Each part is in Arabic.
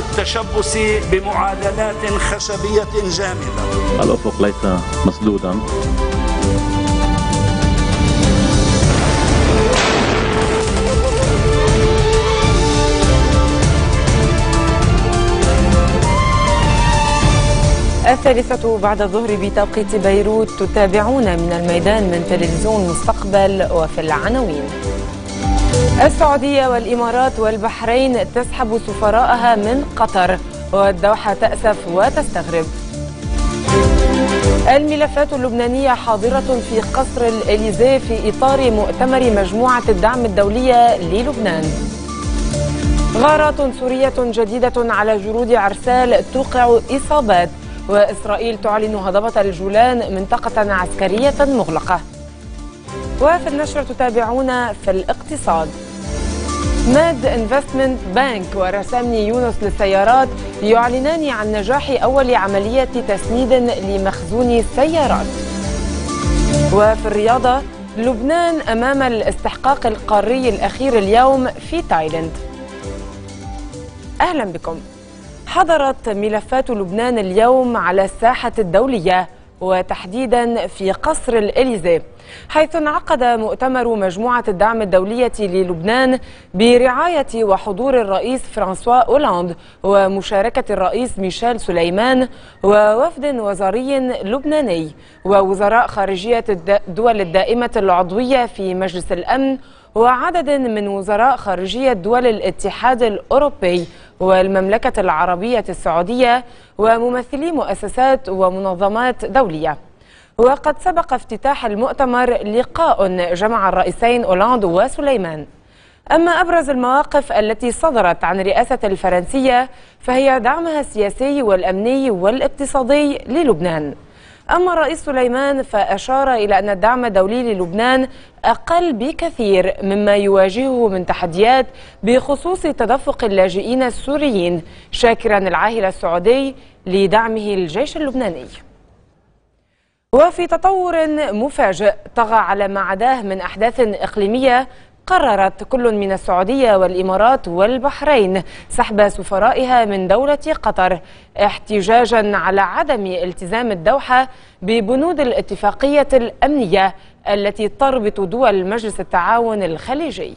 التشبث بمعادلات خشبية جامدة. الأفق ليس مسدودا. الثالثة بعد الظهر بتوقيت بيروت تتابعون من الميدان من تلفزيون مستقبل وفي العناوين. السعودية والإمارات والبحرين تسحب سفراءها من قطر والدوحة تأسف وتستغرب. الملفات اللبنانية حاضرة في قصر الإليزيه في إطار مؤتمر مجموعة الدعم الدولية للبنان. غارات سورية جديدة على جنود عرسال توقع إصابات وإسرائيل تعلن هضبة الجولان منطقة عسكرية مغلقة. وفي النشرة تتابعون في الاقتصاد. Med Investment Bank ورسامني يونس للسيارات يعلنان عن نجاح أول عملية تسنيد لمخزون السيارات. وفي الرياضة لبنان أمام الاستحقاق القاري الأخير اليوم في تايلاند. أهلا بكم. حضرت ملفات لبنان اليوم على الساحة الدولية وتحديدا في قصر الإليزي حيث انعقد مؤتمر مجموعة الدعم الدولية للبنان برعاية وحضور الرئيس فرانسوا أولاند ومشاركة الرئيس ميشيل سليمان ووفد وزاري لبناني ووزراء خارجية الدول الدائمة العضوية في مجلس الأمن وعدد من وزراء خارجية دول الاتحاد الأوروبي والمملكة العربية السعودية وممثلي مؤسسات ومنظمات دولية. وقد سبق افتتاح المؤتمر لقاء جمع الرئيسين أولاند وسليمان. أما أبرز المواقف التي صدرت عن رئاسة الفرنسية فهي دعمها السياسي والأمني والاقتصادي للبنان. أما الرئيس سليمان فأشار إلى أن الدعم الدولي للبنان أقل بكثير مما يواجهه من تحديات بخصوص تدفق اللاجئين السوريين شاكرا العاهل السعودي لدعمه الجيش اللبناني. وفي تطور مفاجئ طغى على ما عداه من أحداث إقليمية قررت كل من السعودية والإمارات والبحرين سحب سفرائها من دولة قطر احتجاجا على عدم التزام الدوحة ببنود الاتفاقية الأمنية التي تربط دول مجلس التعاون الخليجي.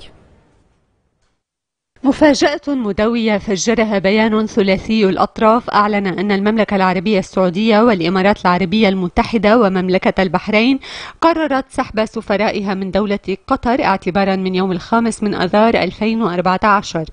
مفاجأة مدوية فجرها بيان ثلاثي الأطراف. أعلن أن المملكة العربية السعودية والإمارات العربية المتحدة ومملكة البحرين قررت سحب سفرائها من دولة قطر اعتبارا من يوم الخامس من أذار 2014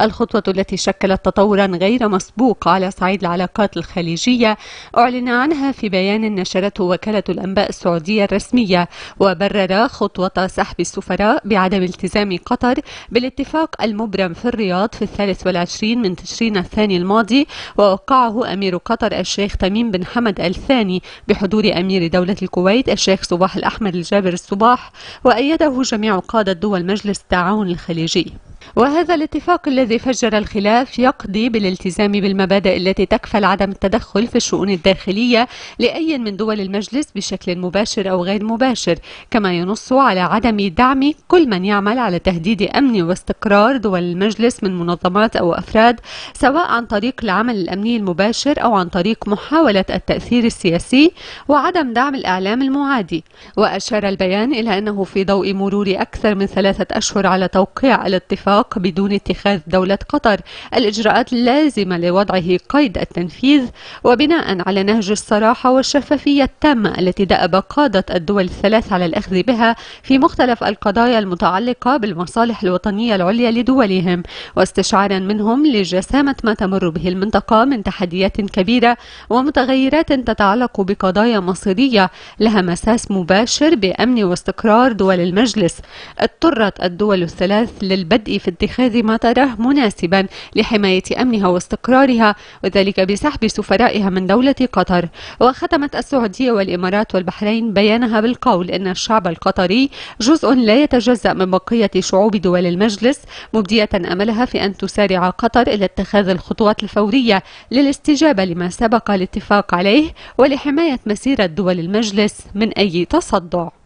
الخطوة التي شكلت تطورا غير مسبوق على صعيد العلاقات الخليجية أعلن عنها في بيان نشرته وكالة الأنباء السعودية الرسمية وبرر خطوة سحب السفراء بعدم التزام قطر بالاتفاق المبرم في الرياض في الثالث والعشرين من تشرين الثاني الماضي ووقعه أمير قطر الشيخ تميم بن حمد الثاني بحضور أمير دولة الكويت الشيخ صباح الأحمد الجابر الصباح وأيده جميع قادة دول مجلس التعاون الخليجي. وهذا الاتفاق الذي فجر الخلاف يقضي بالالتزام بالمبادئ التي تكفل عدم التدخل في الشؤون الداخلية لأي من دول المجلس بشكل مباشر أو غير مباشر كما ينص على عدم دعم كل من يعمل على تهديد أمن واستقرار دول المجلس من منظمات أو أفراد سواء عن طريق العمل الأمني المباشر أو عن طريق محاولة التأثير السياسي وعدم دعم الإعلام المعادي. وأشار البيان إلى أنه في ضوء مرور أكثر من ثلاثة أشهر على توقيع الاتفاق الاتفاق بدون اتخاذ دولة قطر. الإجراءات اللازمة لوضعه قيد التنفيذ وبناء على نهج الصراحة والشفافية التامة التي دأب قادة الدول الثلاث على الأخذ بها في مختلف القضايا المتعلقة بالمصالح الوطنية العليا لدولهم واستشعارا منهم لجسامة ما تمر به المنطقة من تحديات كبيرة ومتغيرات تتعلق بقضايا مصيرية لها مساس مباشر بأمن واستقرار دول المجلس. اضطرت الدول الثلاث للبدء في اتخاذ ما تراه مناسبا لحماية أمنها واستقرارها وذلك بسحب سفرائها من دولة قطر. وختمت السعودية والإمارات والبحرين بيانها بالقول إن الشعب القطري جزء لا يتجزأ من بقية شعوب دول المجلس مبدية أملها في أن تسارع قطر إلى اتخاذ الخطوات الفورية للاستجابة لما سبق الاتفاق عليه ولحماية مسيرة دول المجلس من أي تصدع.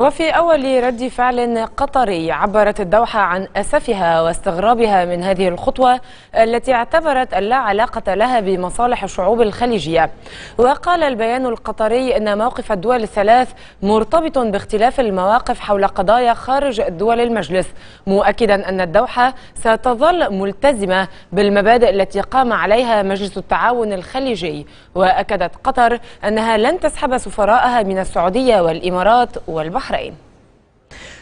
وفي أول رد فعل قطري عبرت الدوحة عن أسفها واستغرابها من هذه الخطوة التي اعتبرت لا علاقة لها بمصالح الشعوب الخليجية. وقال البيان القطري أن موقف الدول الثلاث مرتبط باختلاف المواقف حول قضايا خارج دول المجلس مؤكدا أن الدوحة ستظل ملتزمة بالمبادئ التي قام عليها مجلس التعاون الخليجي. وأكدت قطر أنها لن تسحب سفراءها من السعودية والإمارات والبحرين. البحرين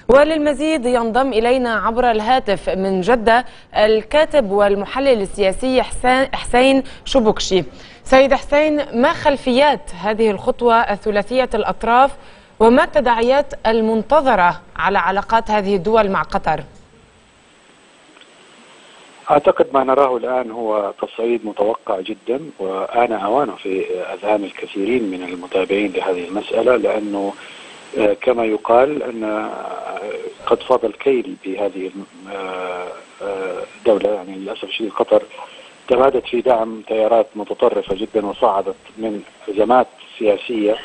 وللمزيد ينضم إلينا عبر الهاتف من جدة الكاتب والمحلل السياسي حسين شبكشي سيد حسين ما خلفيات هذه الخطوة الثلاثية الأطراف وما التداعيات المنتظرة على علاقات هذه الدول مع قطر؟ أعتقد ما نراه الآن هو تصعيد متوقع جدا وآن أوانه في أذهان الكثيرين من المتابعين لهذه المسألة لأنه كما يقال أن آه، قد فاض الكيل بهذه الدولة آه، يعني للأسف الشديد قطر تمادت في دعم تيارات متطرفة جدا وصعدت من أزمات سياسية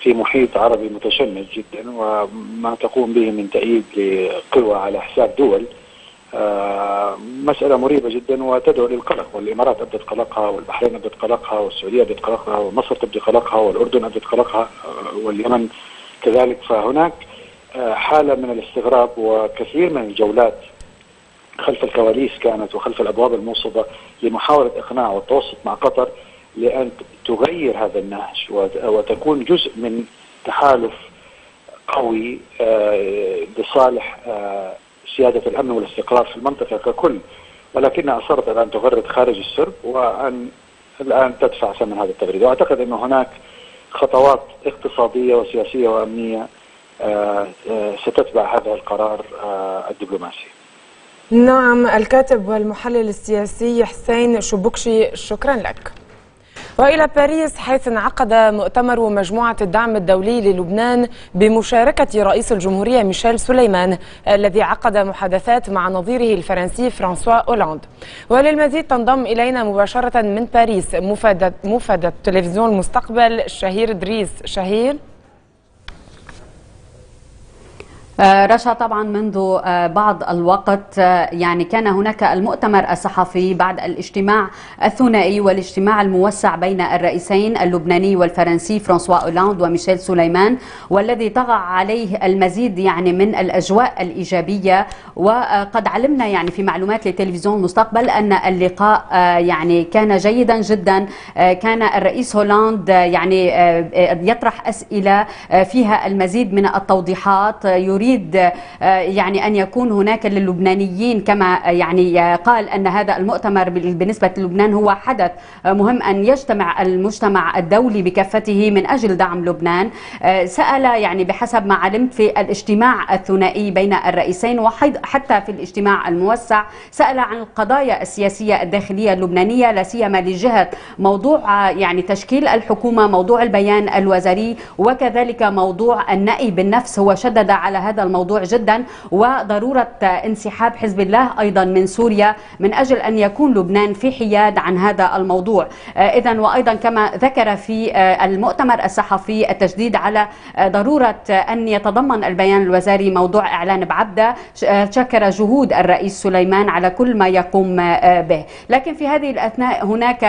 في محيط عربي متشنج جدا وما تقوم به من تأييد لقوى على حساب دول. مسألة مريبة جدا وتدعو للقلق والإمارات أبدت قلقها والبحرين أبدت قلقها والسعودية أبدت قلقها ومصر تبدي قلقها والأردن أبدت قلقها واليمن كذلك فهناك آه، حالة من الاستغراب وكثير من الجولات خلف الكواليس كانت وخلف الأبواب الموصده لمحاولة إقناع والتوسط مع قطر لأن تغير هذا النهج وتكون جزء من تحالف قوي آه، لصالح آه، سيادة الأمن والاستقرار في المنطقة ككل. ولكنها أصرت أن تغرد خارج السرب وأن الآن تدفع ثمن هذا التغريد. وأعتقد أن هناك خطوات اقتصادية وسياسية وأمنية آه، آه، ستتبع هذا القرار آه، الدبلوماسي. نعم الكاتب والمحلل السياسي حسين شبكشي شكرا لك. وإلى باريس حيث انعقد مؤتمر مجموعة الدعم الدولي للبنان بمشاركة رئيس الجمهورية ميشيل سليمان الذي عقد محادثات مع نظيره الفرنسي فرانسوا أولاند. وللمزيد تنضم إلينا مباشرة من باريس مفادة مفادة تلفزيون المستقبل شهير دريس. شهير. رشا طبعا منذ آه، بعض الوقت آه، يعني كان هناك المؤتمر الصحفي بعد الاجتماع الثنائي والاجتماع الموسع بين الرئيسين اللبناني والفرنسي فرانسوا أولاند وميشيل سليمان والذي طغى عليه المزيد يعني من الأجواء الإيجابية. وقد علمنا يعني في معلومات لتلفزيون المستقبل أن اللقاء يعني كان جيدا جدا. كان الرئيس هولاند يعني يطرح أسئلة فيها المزيد من التوضيحات. يريد يريد آه، يعني أن يكون هناك للبنانيين كما يعني قال أن هذا المؤتمر بالنسبة للبنان هو حدث مهم أن يجتمع المجتمع الدولي بكافته من أجل دعم لبنان. آه، سأل يعني بحسب ما علمت في الاجتماع الثنائي بين الرئيسين وحتى في الاجتماع الموسع سأل عن القضايا السياسية الداخلية اللبنانية لا سيما لجهة موضوع يعني تشكيل الحكومة موضوع البيان الوزاري وكذلك موضوع النأي بالنفس هو شدد على هذا هذا الموضوع جدا وضرورة انسحاب حزب الله أيضا من سوريا من أجل أن يكون لبنان في حياد عن هذا الموضوع. آه، إذا وأيضا كما ذكر في آه، المؤتمر الصحفي التشديد على آه، ضرورة أن يتضمن البيان الوزاري موضوع إعلان بعبدة شكر جهود الرئيس سليمان على كل ما يقوم به. لكن في هذه الأثناء هناك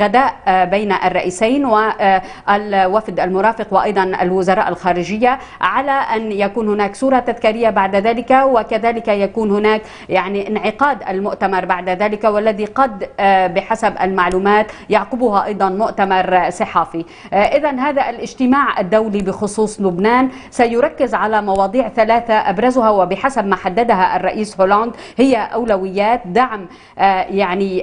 غداء بين الرئيسين والوفد المرافق وأيضا الوزراء الخارجية على أن يكون هناك صورة تذكارية بعد ذلك وكذلك يكون هناك يعني انعقاد المؤتمر بعد ذلك والذي قد آه، بحسب المعلومات يعقبها أيضا مؤتمر صحافي. آه، إذا هذا الاجتماع الدولي بخصوص لبنان سيركز على مواضيع ثلاثة أبرزها وبحسب ما حددها الرئيس هولاند هي أولويات دعم آه، يعني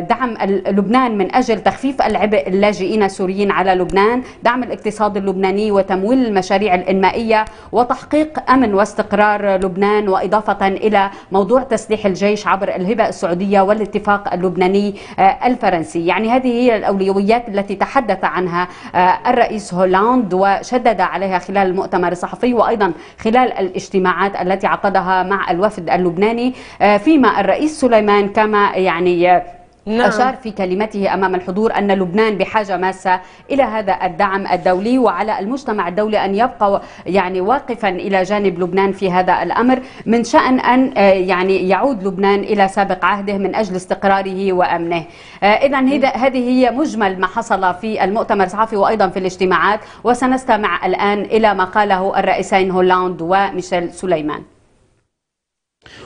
دعم لبنان من أجل تخفيف العبء اللاجئين السوريين على لبنان دعم الاقتصاد اللبناني وتمويل المشاريع الإنمائية وتحقيق أمن واستقرار لبنان وإضافة إلى موضوع تسليح الجيش عبر الهبة السعودية والاتفاق اللبناني آه، الفرنسي. يعني هذه هي الأولويات التي تحدث عنها آه، الرئيس هولاند وشدد عليها خلال المؤتمر الصحفي وأيضا خلال الاجتماعات التي عقدها مع الوفد اللبناني آه، فيما الرئيس سليمان كما يعني نعم. أشار في كلمته أمام الحضور أن لبنان بحاجة ماسة إلى هذا الدعم الدولي وعلى المجتمع الدولي أن يبقى يعني واقفا إلى جانب لبنان في هذا الأمر من شأن أن آه، يعني يعود لبنان إلى سابق عهده من أجل استقراره وأمنه. آه، إذا هذه هي مجمل ما حصل في المؤتمر الصحفي وأيضا في الاجتماعات وسنستمع الآن إلى ما قاله الرئيسين هولاند وميشيل سليمان.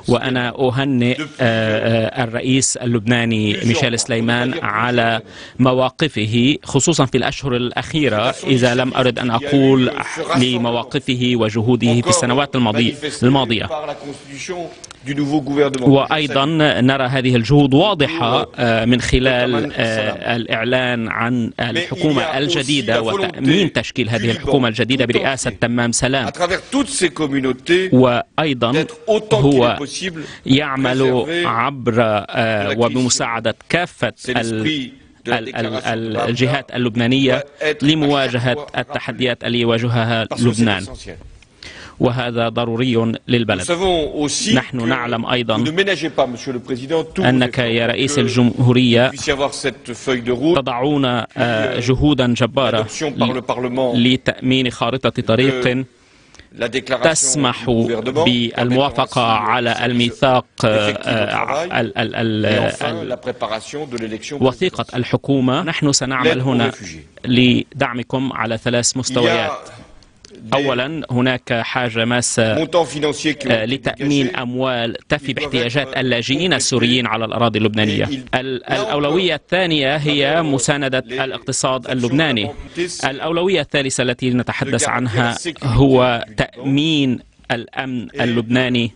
وأنا أهنئ آه، آه، الرئيس اللبناني ميشيل سليمان على مواقفه خصوصا في الأشهر الأخيرة إذا لم أرد أن أقول لمواقفه وجهوده في السنوات الماضية. وأيضا نرى هذه الجهود واضحة آه، من خلال الإعلان عن الحكومة الجديدة وتأمين تشكيل هذه الحكومة الجديدة برئاسة تمام سلام. وأيضا هو يعمل عبر آه، وبمساعدة كافة الجهات اللبنانية لمواجهة التحديات اللي يواجهها لبنان. وهذا ضروري للبلد. نحن نعلم أيضا أنك يا رئيس الجمهورية تضعون آه، جهودا جبارة لتأمين خارطة طريق تسمح بالموافقة على الميثاق آه، وثيقة الحكومة. نحن سنعمل هنا لدعمكم على ثلاث مستويات. اولا هناك حاجة ماسه آه، لتأمين أموال تفي باحتياجات اللاجئين السوريين على الأراضي اللبنانية. الأولوية الثانية هي مساندة الاقتصاد اللبناني. الأولوية الثالثة التي نتحدث عنها هو تأمين الأمن اللبناني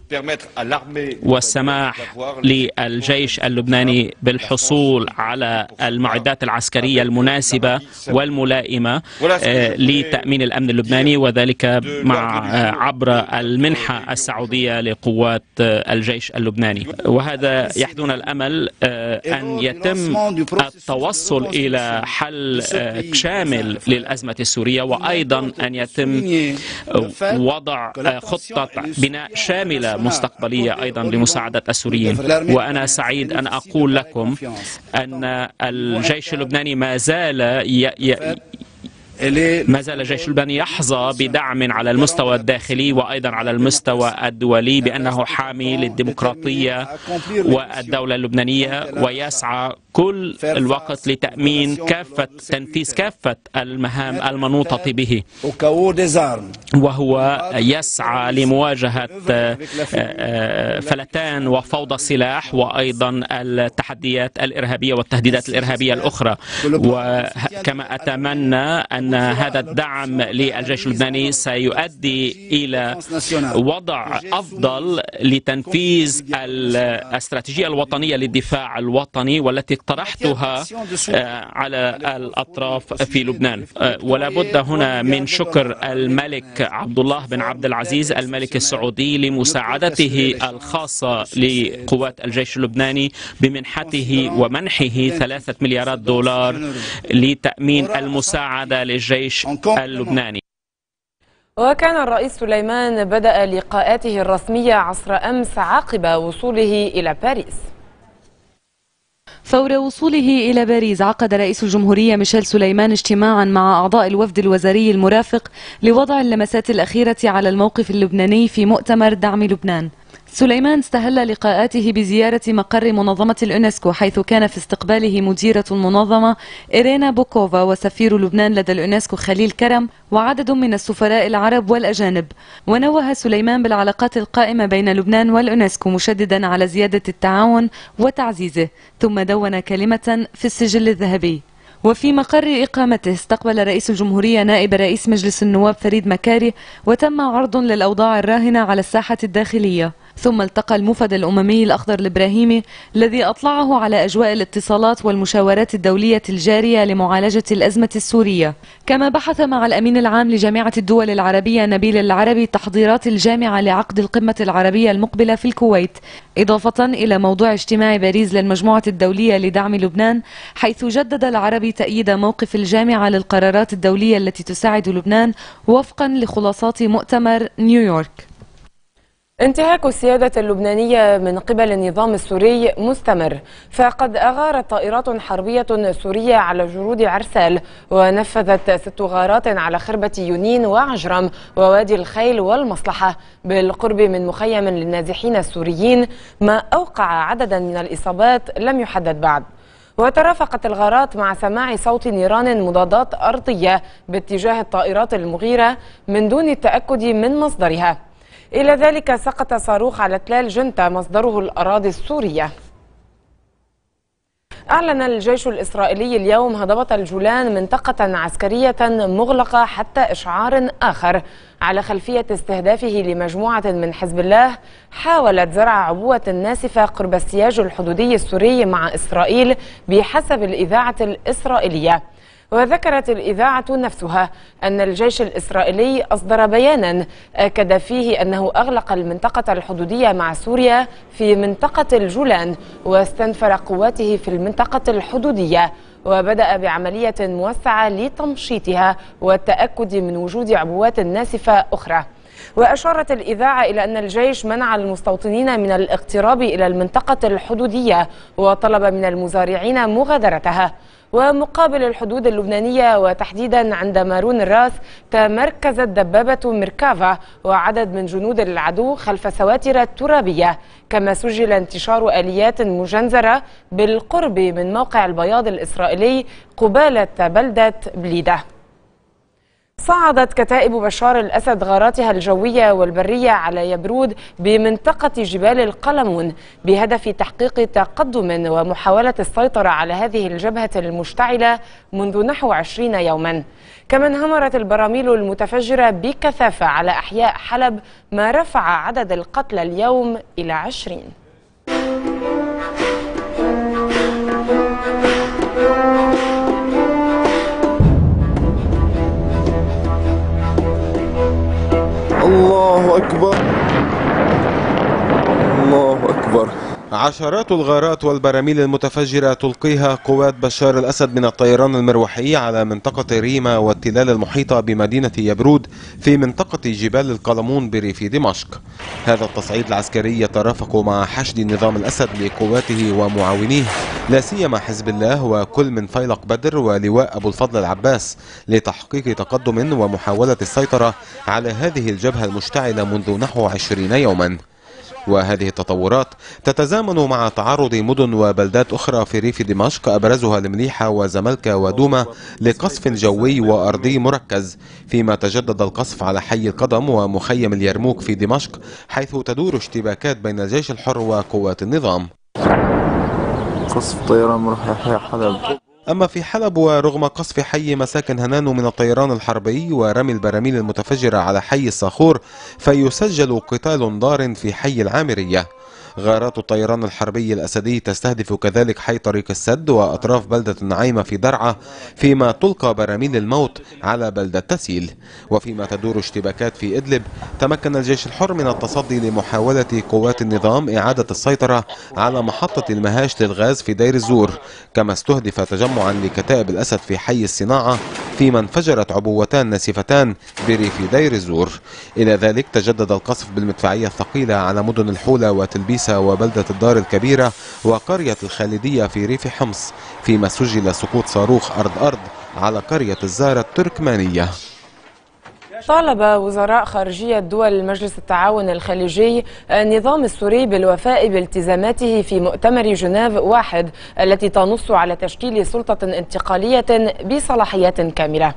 والسماح للجيش اللبناني بالحصول على المعدات العسكرية المناسبة والملائمة آه، لتأمين الأمن اللبناني وذلك مع آه، عبر المنحة السعودية لقوات آه، الجيش اللبناني. وهذا يحدون الأمل أن يتم التوصل إلى حل شامل للأزمة السورية. وأيضا أن يتم وضع خطة خطة بناء شاملة مستقبلية أيضا لمساعدة السوريين. وأنا سعيد أن أقول لكم أن الجيش اللبناني ما زال ما زال الجيش اللبناني يحظى بدعم على المستوى الداخلي وأيضا على المستوى الدولي بأنه حامي للديمقراطيه والدولة اللبنانية ويسعى كل الوقت لتأمين كافة تنفيذ كافة المهام المنوطة به. وهو يسعى لمواجهة آه، فلتان وفوضى السلاح وأيضا التحديات الإرهابية والتهديدات الإرهابية الأخرى. وكما أتمنى أن أن هذا الدعم للجيش اللبناني سيؤدي إلى وضع أفضل لتنفيذ الاستراتيجية الوطنية للدفاع الوطني والتي اقترحتها آه، على الأطراف في لبنان. آه، ولا بد هنا من شكر الملك عبد الله بن عبد العزيز الملك السعودي لمساعدته الخاصة لقوات الجيش اللبناني بمنحته ومنحه ثلاثة مليارات دولار لتأمين المساعدة للجيش اللبناني. وكان الرئيس سليمان بدأ لقاءاته الرسمية عصر أمس عقب وصوله إلى باريس. فور وصوله إلى باريس عقد رئيس الجمهورية ميشيل سليمان اجتماعا مع أعضاء الوفد الوزاري المرافق لوضع اللمسات الأخيرة على الموقف اللبناني في مؤتمر دعم لبنان. سليمان استهل لقاءاته بزيارة مقر منظمة اليونسكو حيث كان في استقباله مديرة المنظمة إيرينا بوكوفا وسفير لبنان لدى اليونسكو خليل كرم وعدد من السفراء العرب والأجانب. ونوه سليمان بالعلاقات القائمة بين لبنان واليونسكو مشددا على زيادة التعاون وتعزيزه ثم دون كلمة في السجل الذهبي. وفي مقر إقامته استقبل رئيس الجمهورية نائب رئيس مجلس النواب فريد مكاري وتم عرض للأوضاع الراهنة على الساحة الداخلية. ثم التقى المفد الأممي الأخضر الإبراهيمي الذي أطلعه على أجواء الاتصالات والمشاورات الدولية الجارية لمعالجة الأزمة السورية. كما بحث مع الأمين العام لجامعة الدول العربية نبيل العربي تحضيرات الجامعة لعقد القمة العربية المقبلة في الكويت إضافة إلى موضوع اجتماع باريس للمجموعة الدولية لدعم لبنان حيث جدد العربي تأييد موقف الجامعة للقرارات الدولية التي تساعد لبنان وفقا لخلاصات مؤتمر نيويورك. انتهاك السيادة اللبنانية من قبل النظام السوري مستمر فقد أغارت طائرات حربية سورية على جرود عرسال ونفذت ست غارات على خربة يونين وعجرم ووادي الخيل والمصلحة بالقرب من مخيم للنازحين السوريين ما أوقع عددا من الإصابات لم يحدد بعد. وترافقت الغارات مع سماع صوت نيران مضادات أرضية باتجاه الطائرات المغيرة من دون التأكد من مصدرها. إلى ذلك سقط صاروخ على تلال جنتا مصدره الأراضي السورية. أعلن الجيش الإسرائيلي اليوم هضبة الجولان منطقة عسكرية مغلقة حتى إشعار آخر. على خلفية استهدافه لمجموعة من حزب الله حاولت زرع عبوة ناسفة قرب السياج الحدودي السوري مع إسرائيل بحسب الإذاعة الإسرائيلية. وذكرت الإذاعة نفسها أن الجيش الإسرائيلي أصدر بيانا أكد فيه أنه أغلق المنطقة الحدودية مع سوريا في منطقة الجولان واستنفر قواته في المنطقة الحدودية وبدأ بعملية موسعة لتمشيطها والتأكد من وجود عبوات ناسفة أخرى. وأشارت الإذاعة إلى أن الجيش منع المستوطنين من الاقتراب إلى المنطقة الحدودية وطلب من المزارعين مغادرتها. ومقابل الحدود اللبنانية وتحديدا عند مارون الراس تمركزت دبابة ميركافا وعدد من جنود العدو خلف سواتر ترابية كما سجل انتشار آليات مجنزرة بالقرب من موقع البياض الإسرائيلي قبالة بلدة بليدة. صعدت كتائب بشار الأسد غاراتها الجوية والبرية على يبرود بمنطقة جبال القلمون بهدف تحقيق تقدم ومحاولة السيطرة على هذه الجبهة المشتعلة منذ نحو عشرين يوما. كما انهمرت البراميل المتفجرة بكثافة على أحياء حلب ما رفع عدد القتلى اليوم إلى عشرين. الله أكبر. الله أكبر. عشرات الغارات والبراميل المتفجرة تلقيها قوات بشار الأسد من الطيران المروحي على منطقة ريما والتلال المحيطة بمدينة يبرود في منطقة جبال القلمون بريف دمشق. هذا التصعيد العسكري يترافق مع حشد نظام الأسد لقواته ومعاونيه. لا سيما حزب الله وكل من فيلق بدر ولواء أبو الفضل العباس لتحقيق تقدم ومحاولة السيطرة على هذه الجبهة المشتعلة منذ نحو عشرين يوما. وهذه التطورات تتزامن مع تعرض مدن وبلدات أخرى في ريف دمشق أبرزها المليحة وزملكة ودوما لقصف جوي وأرضي مركز فيما تجدد القصف على حي القدم ومخيم اليرموك في دمشق حيث تدور اشتباكات بين الجيش الحر وقوات النظام. قصف طيران مرحلة حلب. أما في حلب ورغم قصف حي مساكن هنانو من الطيران الحربي ورمي البراميل المتفجرة على حي الصاخور فيسجل قتال ضار في حي العامرية. غارات الطيران الحربي الأسدي تستهدف كذلك حي طريق السد وأطراف بلدة النعيمة في درعا فيما تلقى براميل الموت على بلدة تسيل. وفيما تدور اشتباكات في إدلب تمكن الجيش الحر من التصدي لمحاولة قوات النظام إعادة السيطرة على محطة المهاش للغاز في دير الزور كما استهدف تجمعا لكتائب الأسد في حي الصناعة فيما انفجرت عبوتان ناسفتان بريف دير الزور. إلى ذلك تجدد القصف بالمدفعية الثقيلة على مدن الحولة وتلبيسة وبلدة الدار الكبيرة وقرية الخالدية في ريف حمص فيما سجل سقوط صاروخ أرض أرض على قرية الزارة التركمانية. طالب وزراء خارجية دول مجلس التعاون الخليجي النظام السوري بالوفاء بالتزاماته في مؤتمر جنيف واحد التي تنص على تشكيل سلطة انتقالية بصلاحيات كاملة.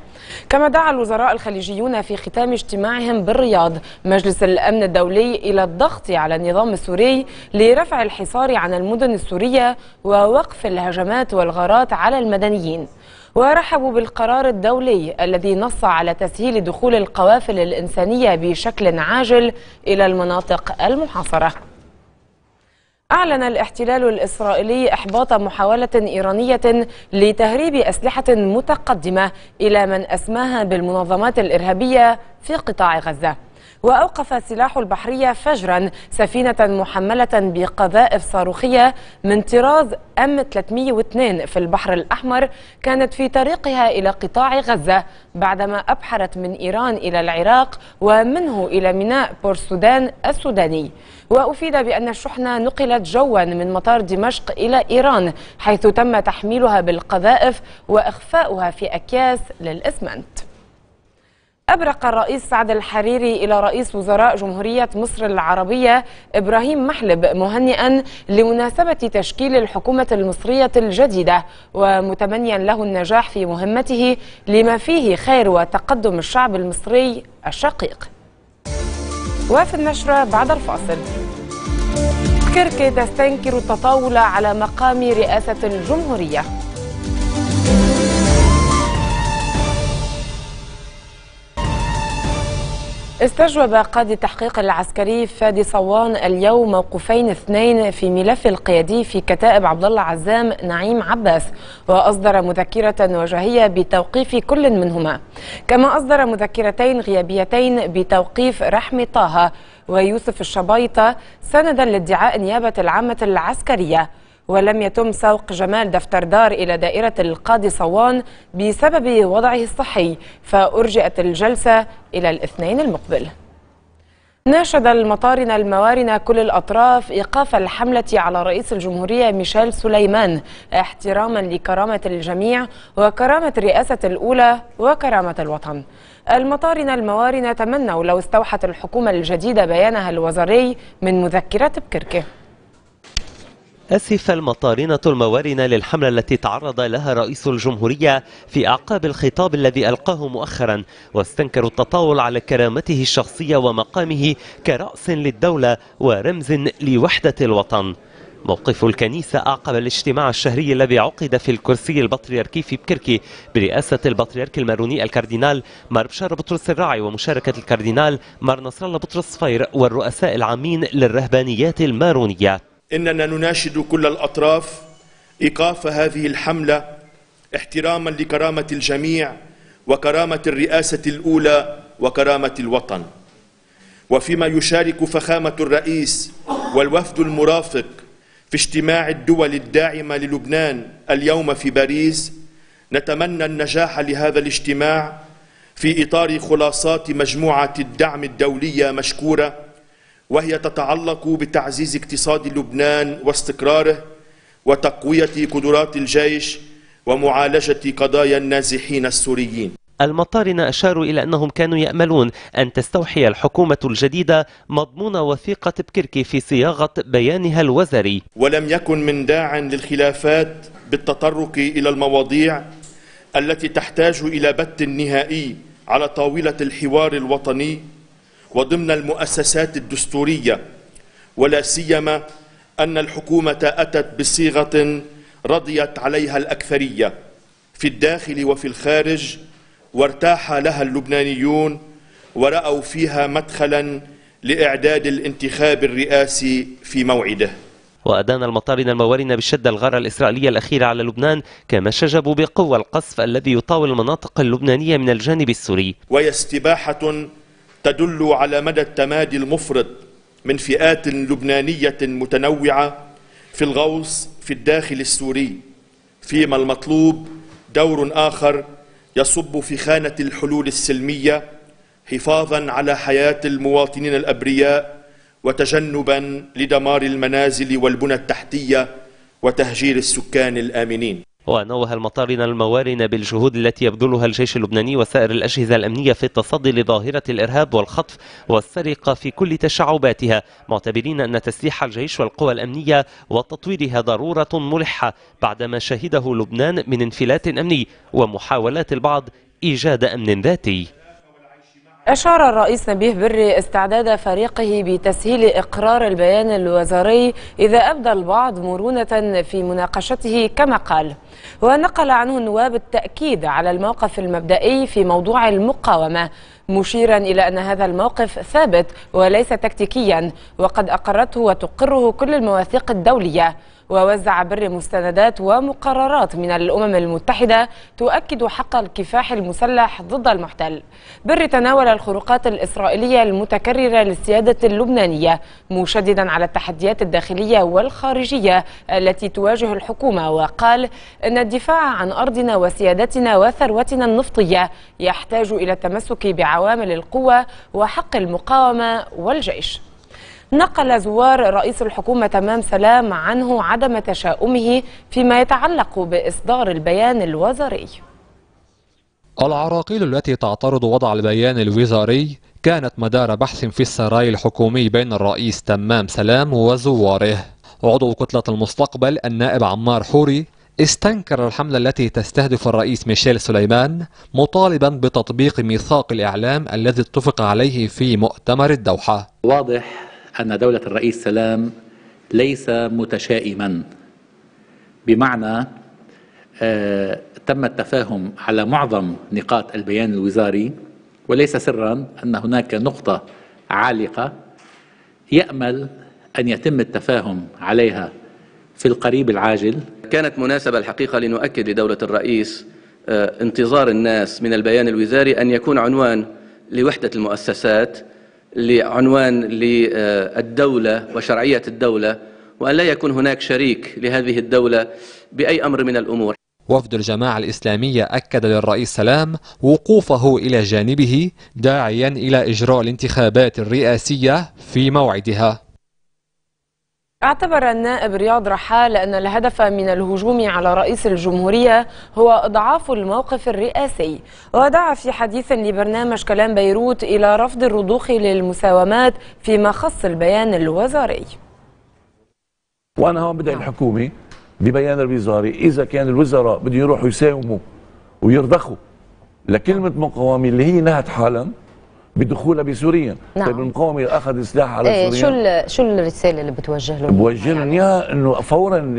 كما دعا الوزراء الخليجيون في ختام اجتماعهم بالرياض مجلس الأمن الدولي إلى الضغط على النظام السوري لرفع الحصار عن المدن السورية ووقف الهجمات والغارات على المدنيين. ورحبوا بالقرار الدولي الذي نص على تسهيل دخول القوافل الإنسانية بشكل عاجل إلى المناطق المحاصرة. أعلن الاحتلال الإسرائيلي إحباط محاولة إيرانية لتهريب أسلحة متقدمة إلى من أسماها بالمنظمات الإرهابية في قطاع غزة. وأوقف سلاح البحرية فجرا سفينة محملة بقذائف صاروخية من طراز أم 302 في البحر الأحمر كانت في طريقها إلى قطاع غزة بعدما أبحرت من إيران إلى العراق ومنه إلى ميناء بورسودان السوداني. وأفيد بأن الشحنة نقلت جوا من مطار دمشق إلى إيران حيث تم تحميلها بالقذائف وإخفاؤها في أكياس للإسمنت. أبرق الرئيس سعد الحريري إلى رئيس وزراء جمهورية مصر العربية إبراهيم محلب مهنئا لمناسبة تشكيل الحكومة المصرية الجديدة ومتمنيا له النجاح في مهمته لما فيه خير وتقدم الشعب المصري الشقيق. وفي النشرة بعد الفاصل. كركي تستنكر التطاول على مقام رئاسة الجمهورية. استجوب قاضي التحقيق العسكري فادي صوان اليوم موقفين اثنين في ملف القيادي في كتائب عبد الله عزام نعيم عباس وأصدر مذكرة وجهية بتوقيف كل منهما. كما أصدر مذكرتين غيابيتين بتوقيف رحمي طه ويوسف الشبايطه سندا لادعاء النيابه العامة العسكرية. ولم يتم سوق جمال دفتر دار إلى دائرة القاضي صوان بسبب وضعه الصحي فأرجئت الجلسة إلى الاثنين المقبل. ناشد المطارنة الموارنة كل الأطراف إيقاف الحملة على رئيس الجمهورية ميشيل سليمان احتراما لكرامة الجميع وكرامة الرئاسة الأولى وكرامة الوطن. المطارنة الموارنة تمنوا لو استوحت الحكومة الجديدة بيانها الوزاري من مذكرة بكركه. أسف المطارنة الموارنة للحملة التي تعرض لها رئيس الجمهورية في أعقاب الخطاب الذي ألقاه مؤخرا واستنكروا التطاول على كرامته الشخصية ومقامه كرأس للدولة ورمز لوحدة الوطن. موقف الكنيسة أعقب الاجتماع الشهري الذي عقد في الكرسي البطريركي في بكركي برئاسة البطريرك الماروني الكاردينال مار بشارة بطرس الراعي ومشاركة الكاردينال مار نصر الله بطرس صفير والرؤساء العامين للرهبانيات المارونية. إننا نناشد كل الأطراف إيقاف هذه الحملة احتراما لكرامة الجميع وكرامة الرئاسة الأولى وكرامة الوطن. وفيما يشارك فخامة الرئيس والوفد المرافق في اجتماع الدول الداعمة للبنان اليوم في باريس نتمنى النجاح لهذا الاجتماع في إطار خلاصات مجموعة الدعم الدولية مشكورة وهي تتعلق بتعزيز اقتصاد لبنان واستقراره وتقوية قدرات الجيش ومعالجة قضايا النازحين السوريين. المطارنة أشاروا إلى أنهم كانوا يأملون أن تستوحي الحكومة الجديدة مضمون وثيقة بكركي في صياغة بيانها الوزري ولم يكن من داع للخلافات بالتطرق إلى المواضيع التي تحتاج إلى بت نهائي على طاولة الحوار الوطني وضمن المؤسسات الدستورية ولا سيما أن الحكومة أتت بصيغة رضيت عليها الأكثرية في الداخل وفي الخارج وارتاح لها اللبنانيون ورأوا فيها مدخلا لإعداد الانتخاب الرئاسي في موعده. وأدان المطارن الموارنة بالشدة الغارة الإسرائيلية الأخيرة على لبنان كما شجبوا بقوة القصف الذي يطاول المناطق اللبنانية من الجانب السوري. وهي استباحة تدل على مدى التمادي المفرط من فئات لبنانية متنوعة في الغوص في الداخل السوري فيما المطلوب دور آخر يصب في خانة الحلول السلمية حفاظا على حياة المواطنين الأبرياء وتجنبا لدمار المنازل والبنى التحتية وتهجير السكان الآمنين. ونوه المطارن الموارن بالجهود التي يبذلها الجيش اللبناني وسائر الأجهزة الأمنية في التصدي لظاهرة الإرهاب والخطف والسرقة في كل تشعباتها معتبرين أن تسليح الجيش والقوى الأمنية وتطويرها ضرورة ملحة بعدما شهده لبنان من انفلات أمني ومحاولات البعض إيجاد أمن ذاتي. أشار الرئيس نبيه بري استعداد فريقه بتسهيل إقرار البيان الوزاري إذا أبدى البعض مرونة في مناقشته كما قال. ونقل عنه النواب التأكيد على الموقف المبدئي في موضوع المقاومة مشيرا إلى أن هذا الموقف ثابت وليس تكتيكيا وقد أقرته وتقره كل المواثيق الدولية. ووزع بر مستندات ومقررات من الأمم المتحدة تؤكد حق الكفاح المسلح ضد المحتل. بر تناول الخروقات الإسرائيلية المتكررة للسيادة اللبنانية مشددا على التحديات الداخلية والخارجية التي تواجه الحكومة وقال إن الدفاع عن أرضنا وسيادتنا وثروتنا النفطية يحتاج إلى التمسك بعوامل القوة وحق المقاومة والجيش. نقل زوار رئيس الحكومة تمام سلام عنه عدم تشاؤمه فيما يتعلق بإصدار البيان الوزاري. العراقيل التي تعترض وضع البيان الوزاري كانت مدار بحث في السراي الحكومي بين الرئيس تمام سلام وزواره. عضو كتلة المستقبل النائب عمار حوري استنكر الحملة التي تستهدف الرئيس ميشيل سليمان مطالبا بتطبيق ميثاق الإعلام الذي اتفق عليه في مؤتمر الدوحة. واضح أن دولة الرئيس سلام ليس متشائما. بمعنى آه تم التفاهم على معظم نقاط البيان الوزاري وليس سرا أن هناك نقطة عالقة يأمل أن يتم التفاهم عليها في القريب العاجل. كانت مناسبة الحقيقة لنؤكد لدولة الرئيس آه انتظار الناس من البيان الوزاري أن يكون عنوان لوحدة المؤسسات لعنوان للدولة وشرعية الدولة وأن لا يكون هناك شريك لهذه الدولة بأي أمر من الأمور. وفد الجماعة الإسلامية أكد للرئيس سلام وقوفه إلى جانبه داعيا إلى إجراء الانتخابات الرئاسية في موعدها. أعتبر النائب رياض رحال أن الهدف من الهجوم على رئيس الجمهورية هو إضعاف الموقف الرئاسي. ودعا في حديث لبرنامج كلام بيروت إلى رفض الرضوخ للمساومات فيما خص البيان الوزاري. وأنا هون بدأ الحكومة ببيان الوزاري. إذا كان الوزراء بدهم يروحوا يساوموا ويرضخوا لكلمة مقاومة اللي هي نهت حالا بدخولها بسوريا نعم. طيب المقاومه أخذ سلاح على إيه سوريا شو شو الرسالة اللي بتوجه لهم؟ بوجه لهم اياها إنه فورا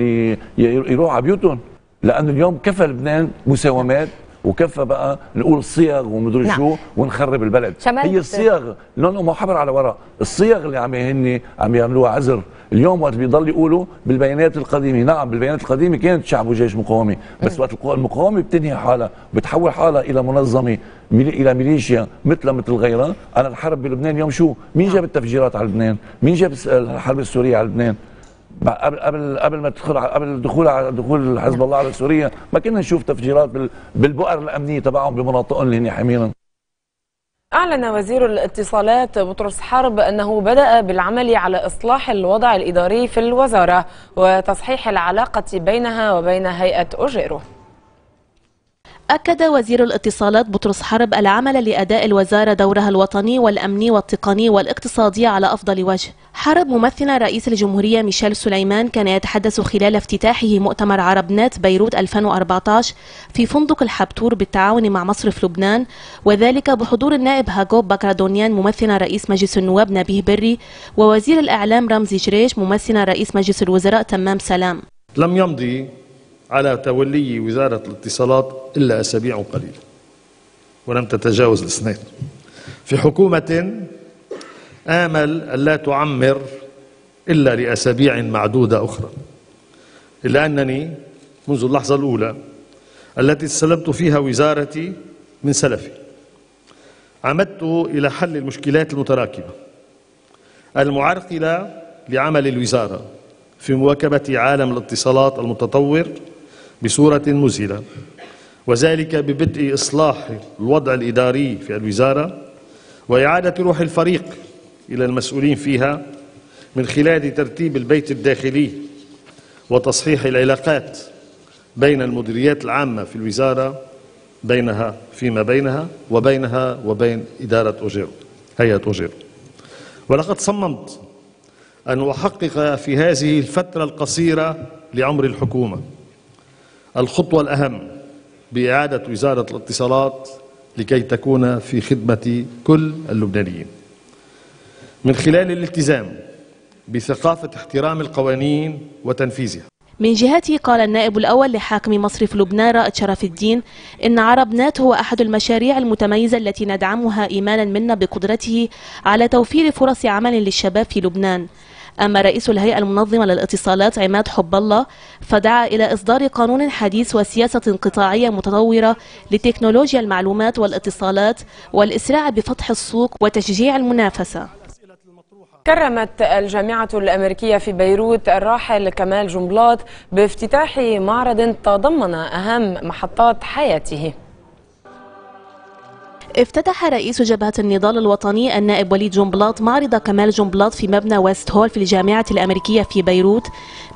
يروحوا على بيوتهم لأنه اليوم كفى لبنان مساومات وكفى بقى نقول الصيغ ومدري نعم. شو ونخرب البلد. هي الصيغ. لأنه ما حبر على ورق الصيغ اللي عم هن عم يعملوها عذر اليوم وقت بيضل يقولوا بالبيانات القديمة. نعم بالبيانات القديمة كانت شعب وجيش مقاومة بس وقت المقاومة بتنهي حالها بتحول حالها إلى منظمة إلى ميليشيا مثل مثل غيرها. أنا الحرب بلبنان اليوم شو؟ مين جاب التفجيرات على لبنان؟ مين جاب الحرب السورية على لبنان؟ قبل قبل قبل ما تدخل قبل الدخول على دخول حزب الله على سوريا ما كنا نشوف تفجيرات بالبؤر الأمنية تبعهم بمناطقهم اللي هن حامينهم أعلن وزير الاتصالات بطرس حرب أنه بدأ بالعمل على إصلاح الوضع الإداري في الوزارة وتصحيح العلاقة بينها وبين هيئة أوجيرو. أكد وزير الاتصالات بطرس حرب العمل لأداء الوزارة دورها الوطني والأمني والتقني والاقتصادي على أفضل وجه. حرب ممثل رئيس الجمهورية ميشيل سليمان كان يتحدث خلال افتتاحه مؤتمر عرب نت بيروت 2014 في فندق الحبتور بالتعاون مع مصرف لبنان وذلك بحضور النائب هاجوب بكرادونيان ممثل رئيس مجلس النواب نبيه بري ووزير الإعلام رمزي جريش ممثل رئيس مجلس الوزراء تمام سلام. لم يمضي على تولي وزارة الاتصالات إلا أسابيع قليلة ولم تتجاوز الاثنين. في حكومة آمل ألا تعمر إلا لأسابيع معدودة أخرى إلا أنني منذ اللحظة الأولى التي استلمت فيها وزارتي من سلفي عمدت إلى حل المشكلات المتراكمة المعرقلة لعمل الوزارة في مواكبة عالم الاتصالات المتطور بصورة مذهلة وذلك ببدء إصلاح الوضع الإداري في الوزارة وإعادة روح الفريق إلى المسؤولين فيها من خلال ترتيب البيت الداخلي وتصحيح العلاقات بين المديريات العامة في الوزارة بينها فيما بينها وبينها وبين إدارة أوجيرو هيئة أوجيرو. ولقد صممت أن أحقق في هذه الفترة القصيرة لعمر الحكومة الخطوة الأهم بإعادة وزارة الاتصالات لكي تكون في خدمة كل اللبنانيين. من خلال الالتزام بثقافة احترام القوانين وتنفيذها. من جهته قال النائب الأول لحاكم مصرف لبنان رائد شرف الدين إن عرب نات هو أحد المشاريع المتميزة التي ندعمها إيمانا منا بقدرته على توفير فرص عمل للشباب في لبنان. أما رئيس الهيئة المنظمة للاتصالات عماد حب الله فدعا إلى إصدار قانون حديث وسياسة قطاعية متطورة لتكنولوجيا المعلومات والاتصالات والإسراع بفتح السوق وتشجيع المنافسة. كرمت الجامعة الأمريكية في بيروت الراحل كمال جنبلاط بافتتاح معرض تضمن أهم محطات حياته. افتتح رئيس جبهة النضال الوطني النائب وليد جنبلاط معرض كمال جنبلاط في مبنى ويست هول في الجامعة الأمريكية في بيروت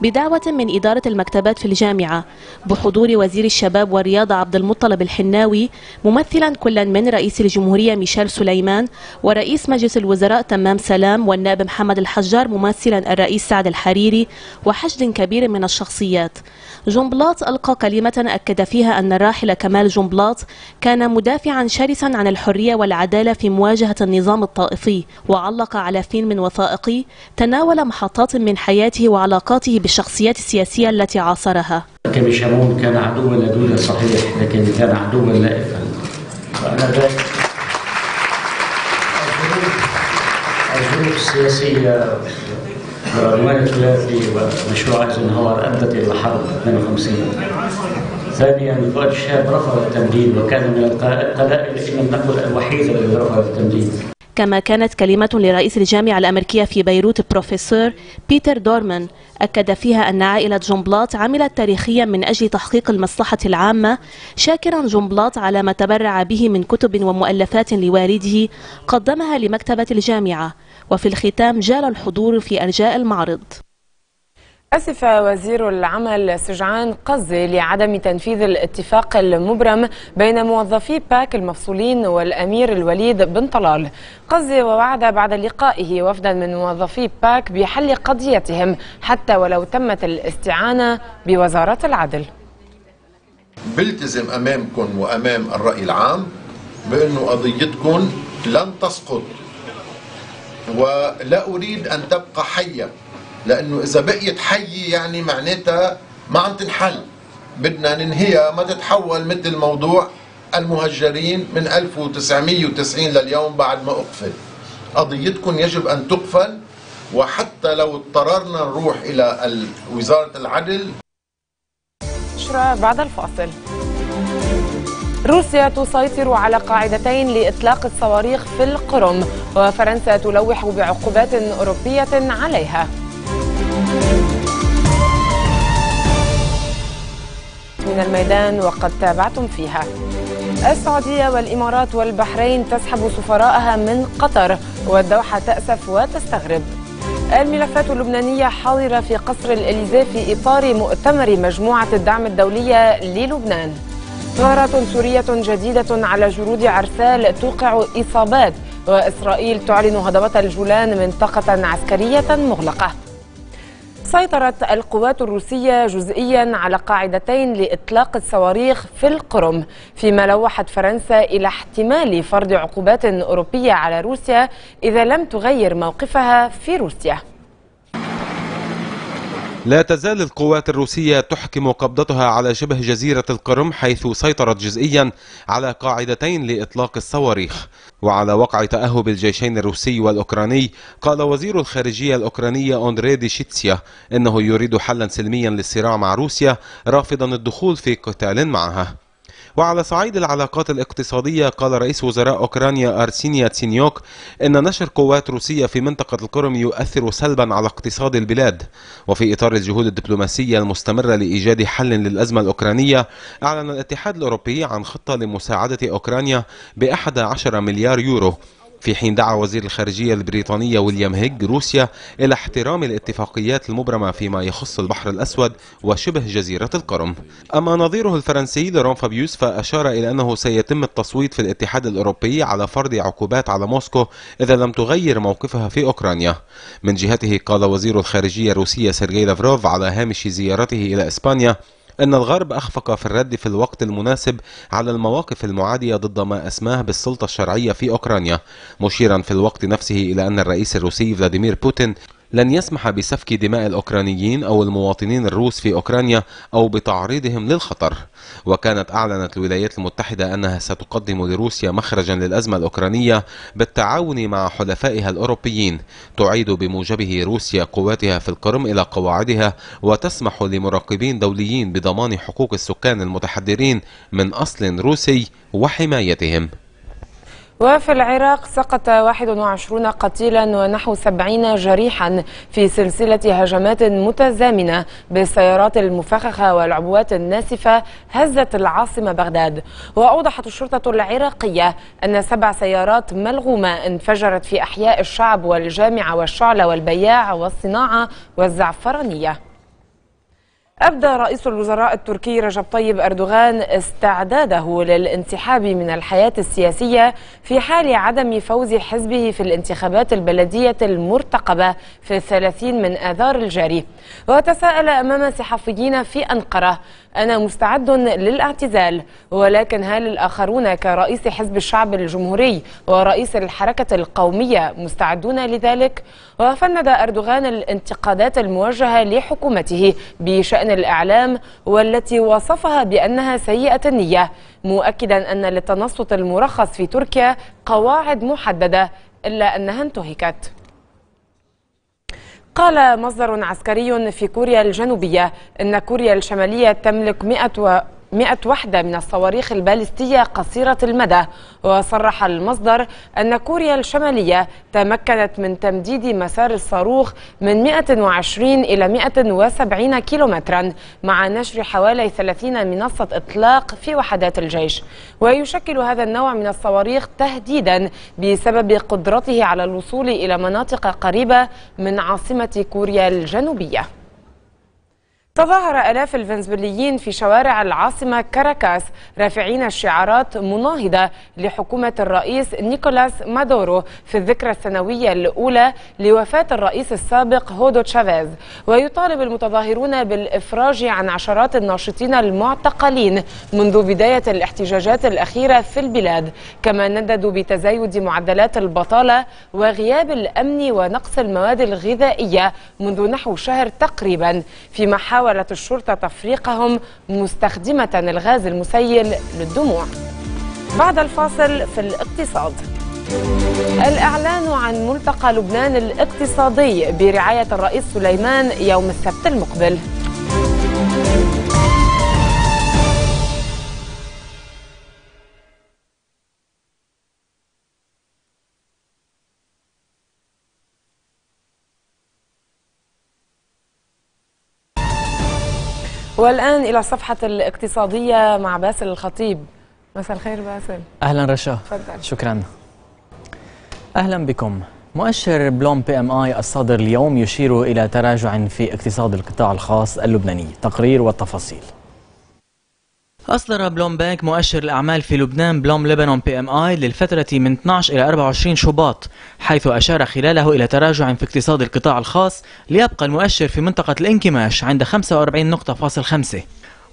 بدعوة من إدارة المكتبات في الجامعة. بحضور وزير الشباب والرياضة عبد المطلب الحناوي ممثلا كلا من رئيس الجمهورية ميشيل سليمان ورئيس مجلس الوزراء تمام سلام والنائب محمد الحجار ممثلا الرئيس سعد الحريري وحشد كبير من الشخصيات. جنبلاط ألقى كلمة أكد فيها أن الراحل كمال جنبلاط كان مدافعا شرسا عن الحرية والعدالة في مواجهة النظام الطائفي وعلق على فيلم وثائقي تناول محطات من حياته وعلاقاته بالشخصيات السياسية التي عاصرها. كمي شامون كان عدوا لدود صحيح لكن كان عدوا لائفا وأنا الظروف السياسية وعنوان الثلاثي ومشروع ايزنهاور أدت إلى الحرب 52 ثانيا فؤاد الشاب رفض التمديد وكان من القلائل ان لم نقل الوحيد الذي رفض التمديد. كما كانت كلمة لرئيس الجامعة الأمريكية في بيروت بروفيسور بيتر دورمان أكد فيها أن عائلة جنبلاط عملت تاريخيا من أجل تحقيق المصلحة العامة شاكرا جنبلاط على ما تبرع به من كتب ومؤلفات لوالده قدمها لمكتبة الجامعة وفي الختام جال الحضور في أرجاء المعرض. أسف وزير العمل سجعان قزي لعدم تنفيذ الاتفاق المبرم بين موظفي PAC المفصولين والأمير الوليد بن طلال. قزي ووعد بعد لقائه وفدا من موظفي باك بحل قضيتهم حتى ولو تمت الاستعانة بوزارة العدل. بلتزم أمامكم وأمام الرأي العام بأنه قضيتكم لن تسقط ولا أريد أن تبقى حية. لأنه إذا بقيت حية يعني معناتها ما عم تنحل. بدنا ننهيها ما تتحول مثل موضوع المهجرين من 1990 لليوم بعد ما أقفل. قضيتكم يجب أن تقفل وحتى لو اضطررنا نروح إلى وزارة العدل. بعد الفاصل. روسيا تسيطر على قاعدتين لإطلاق الصواريخ في القرم وفرنسا تلوح بعقوبات أوروبية عليها. من الميدان وقد تابعتم فيها. السعودية والإمارات والبحرين تسحب سفراءها من قطر والدوحة تأسف وتستغرب. الملفات اللبنانية حاضرة في قصر الإليزي في إطار مؤتمر مجموعة الدعم الدولية للبنان. غارات سورية جديدة على جنود عرسال توقع إصابات وإسرائيل تعلن هضبة الجولان منطقة عسكرية مغلقة. سيطرت القوات الروسية جزئيا على قاعدتين لإطلاق الصواريخ في القرم فيما لوحت فرنسا إلى احتمال فرض عقوبات أوروبية على روسيا إذا لم تغير موقفها في روسيا. لا تزال القوات الروسية تحكم قبضتها على شبه جزيرة القرم حيث سيطرت جزئيا على قاعدتين لإطلاق الصواريخ. وعلى وقع تأهب الجيشين الروسي والأوكراني قال وزير الخارجية الأوكرانية أندري ديشيتسيا إنه يريد حلا سلميا للصراع مع روسيا رافضا الدخول في قتال معها. وعلى صعيد العلاقات الاقتصادية قال رئيس وزراء أوكرانيا أرسينيا تسينيوك إن نشر قوات روسية في منطقة القرم يؤثر سلبا على اقتصاد البلاد. وفي إطار الجهود الدبلوماسية المستمرة لإيجاد حل للأزمة الأوكرانية أعلن الاتحاد الأوروبي عن خطة لمساعدة أوكرانيا بأحد عشر مليار يورو. في حين دعا وزير الخارجية البريطانية ويليام هيج روسيا إلى احترام الاتفاقيات المبرمة فيما يخص البحر الأسود وشبه جزيرة القرم. أما نظيره الفرنسي لوران فابيوس فأشار إلى أنه سيتم التصويت في الاتحاد الأوروبي على فرض عقوبات على موسكو إذا لم تغير موقفها في أوكرانيا. من جهته قال وزير الخارجية الروسية سيرجي لافروف على هامش زيارته إلى إسبانيا أن الغرب أخفق في الرد في الوقت المناسب على المواقف المعادية ضد ما أسماه بالسلطة الشرعية في أوكرانيا مشيرا في الوقت نفسه إلى أن الرئيس الروسي فلاديمير بوتين لن يسمح بسفك دماء الأوكرانيين أو المواطنين الروس في أوكرانيا أو بتعريضهم للخطر. وكانت أعلنت الولايات المتحدة أنها ستقدم لروسيا مخرجا للأزمة الأوكرانية بالتعاون مع حلفائها الأوروبيين. تعيد بموجبه روسيا قواتها في القرم إلى قواعدها وتسمح لمراقبين دوليين بضمان حقوق السكان المتحدرين من أصل روسي وحمايتهم. وفي العراق سقط 21 قتيلا ونحو 70 جريحا في سلسلة هجمات متزامنة بالسيارات المفخخة والعبوات الناسفة هزت العاصمة بغداد. وأوضحت الشرطة العراقية أن سبع سيارات ملغومة انفجرت في أحياء الشعب والجامعة والشعلة والبياع والصناعة والزعفرانية. أبدى رئيس الوزراء التركي رجب طيب أردوغان استعداده للانسحاب من الحياة السياسية في حال عدم فوز حزبه في الانتخابات البلدية المرتقبة في الثلاثين من آذار الجاري. وتساءل أمام صحفيين في أنقرة أنا مستعد للاعتزال ولكن هل الآخرون كرئيس حزب الشعب الجمهوري ورئيس الحركة القومية مستعدون لذلك؟ وفند أردوغان الانتقادات الموجهة لحكومته بشأن الإعلام والتي وصفها بأنها سيئة النية مؤكدا أن للتنصت المرخص في تركيا قواعد محددة إلا أنها انتهكت قال مصدر عسكري في كوريا الجنوبية أن كوريا الشمالية تملك 100 و 100 وحدة من الصواريخ البالستية قصيرة المدى. وصرح المصدر أن كوريا الشمالية تمكنت من تمديد مسار الصاروخ من 120 إلى 170 كيلومترا مع نشر حوالي 30 منصة إطلاق في وحدات الجيش. ويشكل هذا النوع من الصواريخ تهديدا بسبب قدرته على الوصول إلى مناطق قريبة من عاصمة كوريا الجنوبية. تظاهر آلاف الفنزويليين في شوارع العاصمة كاراكاس رافعين شعارات مناهضة لحكومة الرئيس نيكولاس مادورو في الذكرى السنوية الأولى لوفاة الرئيس السابق هوغو تشافيز. ويطالب المتظاهرون بالإفراج عن عشرات الناشطين المعتقلين منذ بداية الاحتجاجات الأخيرة في البلاد. كما نددوا بتزايد معدلات البطالة وغياب الأمن ونقص المواد الغذائية منذ نحو شهر تقريبا. فيما حاول حاولت الشرطة تفريقهم مستخدمة الغاز المسيل للدموع. بعد الفاصل في الاقتصاد. الإعلان عن ملتقى لبنان الاقتصادي برعاية الرئيس سليمان يوم السبت المقبل. والآن إلى الصفحة الاقتصادية مع باسل الخطيب. مساء الخير باسل. أهلا رشا. تفضل. شكرا. أهلا بكم. مؤشر بلوم PMI الصادر اليوم يشير إلى تراجع في اقتصاد القطاع الخاص اللبناني. تقرير والتفاصيل. أصدر بلوم بنك مؤشر الأعمال في لبنان بلوم لبنان PMI للفترة من 12 إلى 24 شباط حيث أشار خلاله إلى تراجع في اقتصاد القطاع الخاص ليبقى المؤشر في منطقة الانكماش عند 45 نقطة فاصل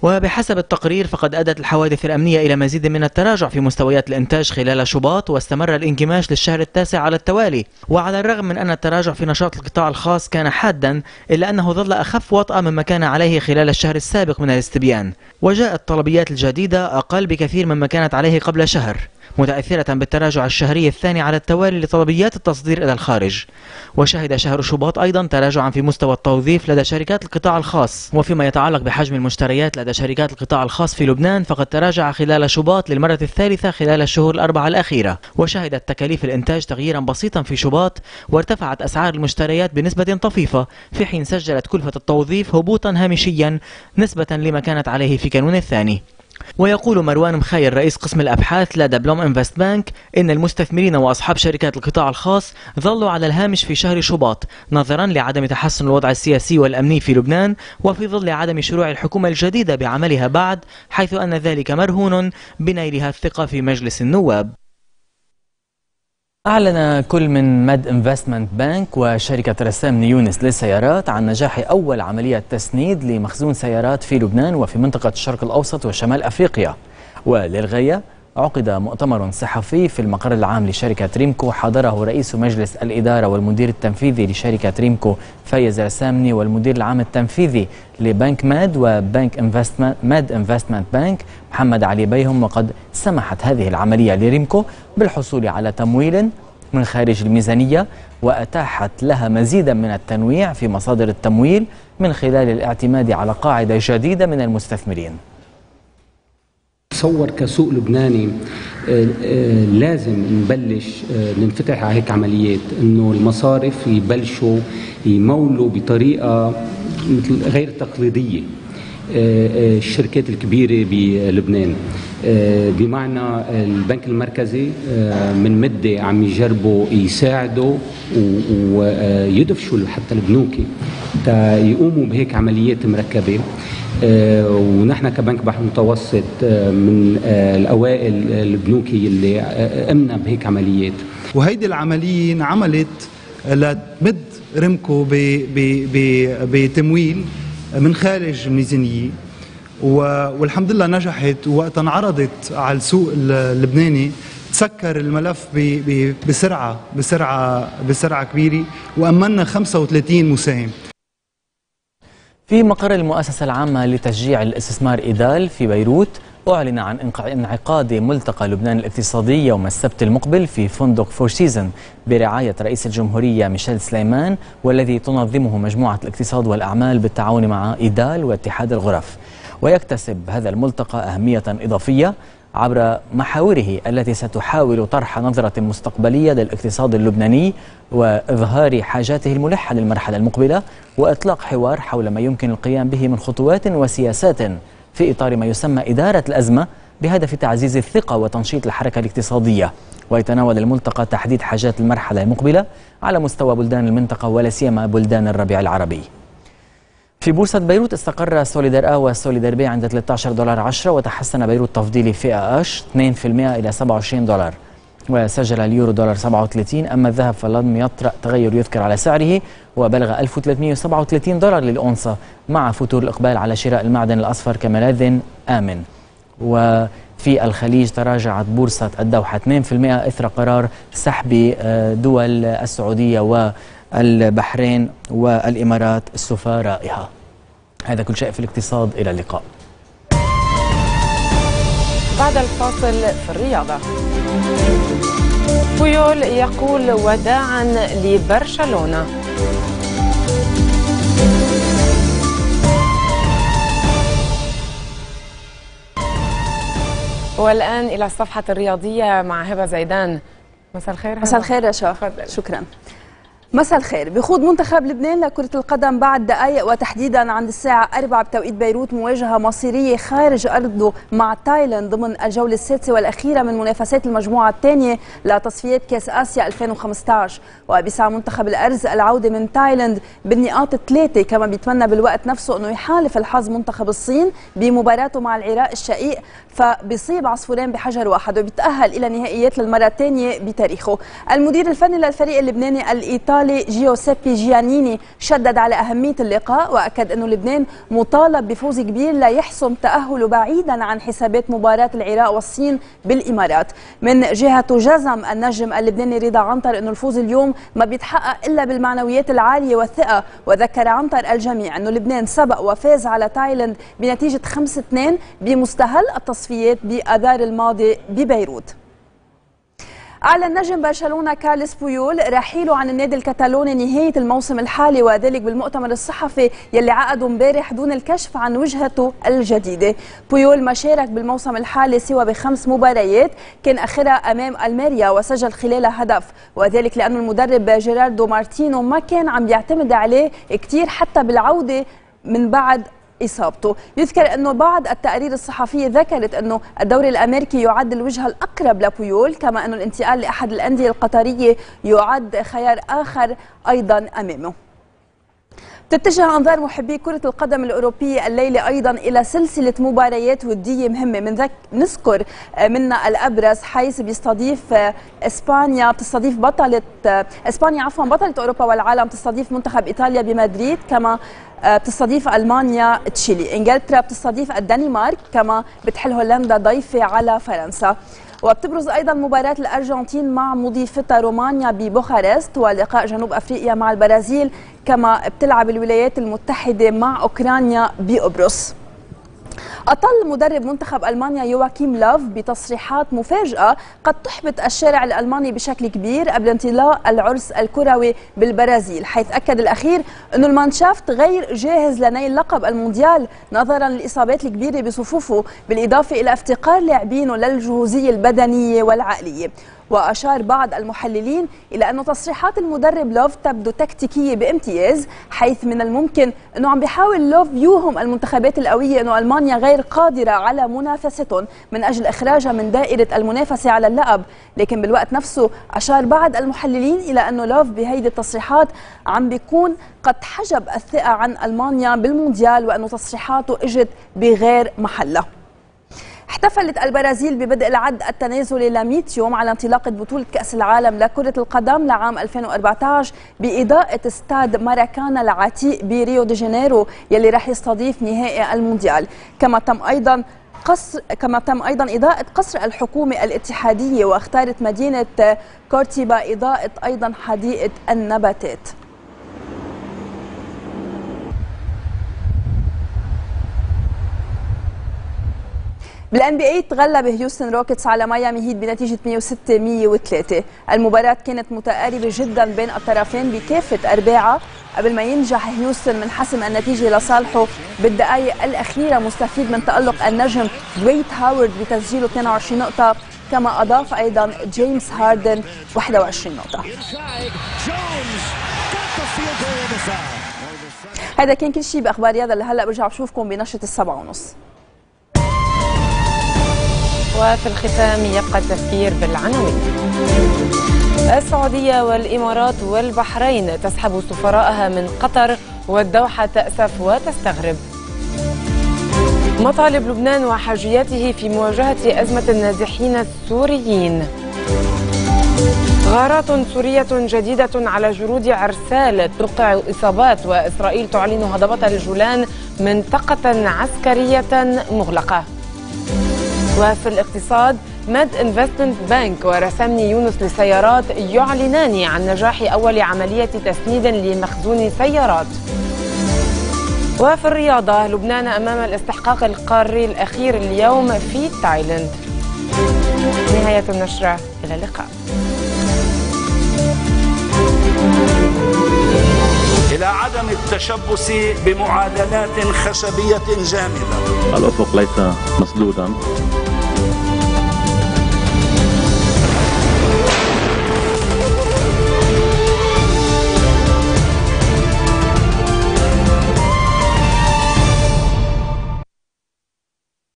وبحسب التقرير فقد أدت الحوادث الأمنية إلى مزيد من التراجع في مستويات الإنتاج خلال شباط واستمر الانكماش للشهر التاسع على التوالي. وعلى الرغم من أن التراجع في نشاط القطاع الخاص كان حادا إلا أنه ظل أخف وطأة مما كان عليه خلال الشهر السابق من الاستبيان. وجاءت الطلبيات الجديدة أقل بكثير مما كانت عليه قبل شهر. متأثرة بالتراجع الشهري الثاني على التوالي لطلبيات التصدير إلى الخارج. وشهد شهر شباط أيضا تراجعا في مستوى التوظيف لدى شركات القطاع الخاص. وفيما يتعلق بحجم المشتريات لدى شركات القطاع الخاص في لبنان فقد تراجع خلال شباط للمرة الثالثة خلال الشهور الأربعة الأخيرة. وشهدت تكاليف الإنتاج تغييرا بسيطا في شباط وارتفعت أسعار المشتريات بنسبة طفيفة في حين سجلت كلفة التوظيف هبوطا هامشيا نسبة لما كانت عليه في كانون الثاني. ويقول مروان مخير رئيس قسم الأبحاث لدى بلوم إنفست بانك إن المستثمرين وأصحاب شركات القطاع الخاص ظلوا على الهامش في شهر شباط نظرا لعدم تحسن الوضع السياسي والأمني في لبنان وفي ظل عدم شروع الحكومة الجديدة بعملها بعد حيث أن ذلك مرهون بنيلها الثقة في مجلس النواب. أعلن كل من Med Investment Bank وشركة رسامني يونس للسيارات عن نجاح أول عملية تسنيد لمخزون سيارات في لبنان وفي منطقة الشرق الأوسط وشمال أفريقيا. وللغاية عقد مؤتمر صحفي في المقر العام لشركة Rymco. حضره رئيس مجلس الإدارة والمدير التنفيذي لشركة Rymco فايز رسامني والمدير العام التنفيذي لبنك ماد وبنك Investment Med Investment Bank محمد علي بيهم. وقد سمحت هذه العملية ل Rymco بالحصول على تمويل من خارج الميزانية وأتاحت لها مزيدا من التنويع في مصادر التمويل من خلال الاعتماد على قاعدة جديدة من المستثمرين. تصور كسوق لبناني آه، آه، لازم نبلش آه، ننفتح على هيك عمليات إنه المصارف يبلشوا يمولوا بطريقة غير تقليدية. الشركات الكبيرة بلبنان. بمعنى البنك المركزي من مدة عم يجربوا يساعدوا ويدفشوا حتى البنوك. يقوموا بهيك عمليات مركبة. آه، ونحن كبنك بحر متوسط آه، من آه، الأوائل البنوكي اللي قمنا بهيك عمليات. وهيدي العملية انعملت لتمد رمكو بتمويل من خارج الميزانيه والحمد لله نجحت وقت انعرضت على السوق اللبناني تسكر الملف بسرعة بسرعة بسرعة كبيرة. وامنا 35 مساهم. في مقر المؤسسة العامة لتشجيع الاستثمار IDAL في بيروت أعلن عن انعقاد ملتقى لبنان الاقتصادي يوم السبت المقبل في فندق Four Seasons برعاية رئيس الجمهورية ميشيل سليمان والذي تنظمه مجموعة الاقتصاد والأعمال بالتعاون مع IDAL واتحاد الغرف. ويكتسب هذا الملتقى أهمية إضافية عبر محاوره التي ستحاول طرح نظرة مستقبلية للاقتصاد اللبناني وإظهار حاجاته الملحة للمرحلة المقبلة وإطلاق حوار حول ما يمكن القيام به من خطوات وسياسات في إطار ما يسمى إدارة الأزمة بهدف تعزيز الثقة وتنشيط الحركة الاقتصادية. ويتناول الملتقى تحديد حاجات المرحلة المقبلة على مستوى بلدان المنطقة ولا سيما بلدان الربيع العربي. في بورصة بيروت استقر سوليدار A وسوليدار بي عند 13 دولار 10 وتحسن بيروت تفضيلي في أش 2% إلى 27 دولار. وسجل اليورو دولار 37 أما الذهب فلم يطرأ تغير يذكر على سعره وبلغ 1337 دولار للأونصة مع فتور الإقبال على شراء المعدن الأصفر كملاذ آمن. وفي الخليج تراجعت بورصة الدوحة 2% إثر قرار سحب آه، دول السعودية و البحرين والإمارات سفرائها هذا كل شيء في الاقتصاد إلى اللقاء. بعد الفاصل في الرياضة. بويول يقول وداعا لبرشلونة. والآن إلى الصفحة الرياضية مع هبة زيدان. مساء الخير مساء الخير يا شكرا. مساء الخير. بخوض منتخب لبنان لكرة القدم بعد دقائق وتحديدا عند الساعة 4 بتوقيت بيروت مواجهة مصيرية خارج أرضه مع تايلاند ضمن الجولة السادسة والأخيرة من منافسات المجموعة الثانية لتصفيات كأس آسيا 2015 وبيسعى منتخب الأرز العودة من تايلاند بالنقاط الثلاثة كما بيتمنى بالوقت نفسه أنه يحالف الحظ منتخب الصين بمباراته مع العراق الشقيق فبيصيب عصفورين بحجر واحد وبيتأهل إلى نهائيات للمرة الثانية بتاريخه. المدير الفني للفريق اللبناني الإيطالي الإيطالي جيوسيبي جيانيني شدد على أهمية اللقاء وأكد أنه لبنان مطالب بفوز كبير ليحسم تأهله بعيدا عن حسابات مباراة العراق والصين بالإمارات. من جهته جزم النجم اللبناني رضا عنتر أنه الفوز اليوم ما بيتحقق إلا بالمعنويات العالية والثقة. وذكر عنتر الجميع أنه لبنان سبق وفاز على تايلاند بنتيجة 5-2 بمستهل التصفيات بأذار الماضي ببيروت. أعلن نجم برشلونة كارلس بويول رحيله عن النادي الكتالوني نهاية الموسم الحالي وذلك بالمؤتمر الصحفي يلي عقده امبارح دون الكشف عن وجهته الجديدة بويول ما شارك بالموسم الحالي سوى بخمس مباريات كان آخرها أمام ألميريا وسجل خلالها هدف وذلك لأنه المدرب جيراردو مارتينو ما كان عم يعتمد عليه كتير حتى بالعودة من بعد إصابته. يذكر أنه بعض التقارير الصحفية ذكرت أنه الدوري الأمريكي يعد الوجهة الأقرب لبويول كما أنه الانتقال لأحد الأندية القطرية يعد خيار آخر أيضا أمامه. تتجه أنظار محبي كرة القدم الأوروبية الليلة أيضا إلى سلسلة مباريات ودية مهمة. من ذك نذكر منا الأبرز حيث بيستضيف إسبانيا بتستضيف بطلة إسبانيا عفوا بطلة أوروبا والعالم تستضيف منتخب إيطاليا بمدريد كما بتستضيف ألمانيا تشيلي. إنجلترا بتستضيف الدنمارك كما بتحل هولندا ضيفة على فرنسا. وبتبرز أيضا مباراة الأرجنتين مع مضيفتها رومانيا ببوخارست ولقاء جنوب أفريقيا مع البرازيل كما بتلعب الولايات المتحدة مع أوكرانيا بقبرص أطل مدرب منتخب ألمانيا يواكيم لاف بتصريحات مفاجئة قد تحبط الشارع الألماني بشكل كبير قبل انطلاق العرس الكروي بالبرازيل حيث أكد الأخير أن المانشافت غير جاهز لنيل لقب المونديال نظرا للإصابات الكبيرة بصفوفه بالإضافة إلى افتقار لاعبينه للجهوزية البدنية والعقلية. وأشار بعض المحللين إلى أن تصريحات المدرب لوف تبدو تكتيكية بامتياز حيث من الممكن أنه عم بيحاول لوف يوهم المنتخبات القوية أنه ألمانيا غير قادرة على منافستهم من أجل إخراجها من دائرة المنافسة على اللقب. لكن بالوقت نفسه أشار بعض المحللين إلى أنه لوف بهيدي التصريحات عم بيكون قد حجب الثقة عن ألمانيا بالمونديال وأنه تصريحاته إجت بغير محلها. احتفلت البرازيل ببدء العد التنازلي ل 100 يوم على انطلاقة بطولة كأس العالم لكرة القدم لعام 2014 بإضاءة استاد ماراكانا العتيق بريو دي جانيرو يلي رح يستضيف نهائي المونديال. كما تم أيضا قصر كما تم أيضا إضاءة قصر الحكومة الاتحادية واختارت مدينة كورتيبا إضاءة أيضا حديقة النباتات. بال NBA تغلب هيوستن روكيتس على ميامي هيت بنتيجة 106 103 المباراة كانت متقاربة جدا بين الطرفين بكافة أرباعها. قبل ما ينجح هيوستن من حسم النتيجة لصالحه بالدقائق الأخيرة مستفيد من تألق النجم دوايت هاورد بتسجيله 22 نقطة. كما أضاف أيضا جيمس هاردن 21 نقطة. هذا كان كل شيء بأخبار رياضة. لهلأ برجع بشوفكم بنشرة السبعة ونص. وفي الختام يبقى التفكير بالعناوين. السعودية والإمارات والبحرين تسحب سفراءها من قطر والدوحة تأسف وتستغرب. مطالب لبنان وحاجياته في مواجهة أزمة النازحين السوريين. غارات سورية جديدة على جنود عرسال توقع إصابات وإسرائيل تعلن هضبة الجولان منطقة عسكرية مغلقة. وفي الاقتصاد ماد انفستمنت بانك ورسمني يونس لسيارات يعلنان عن نجاح أول عملية تسنيد لمخزون سيارات. وفي الرياضة لبنان أمام الاستحقاق القاري الأخير اليوم في تايلاند. نهاية النشرة إلى اللقاء. إلى عدم التشبث بمعادلات خشبية جامدة. الأفق ليس مسدودا.